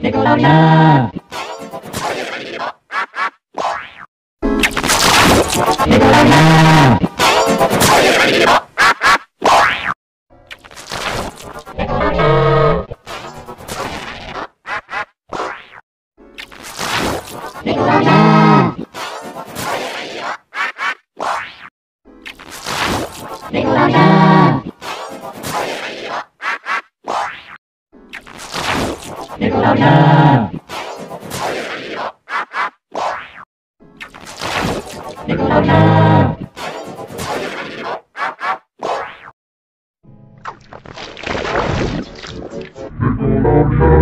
Nicolona! Nicolona! Nicolona! Nicolona! Nikolanya. Nikolanya. Nikolanya.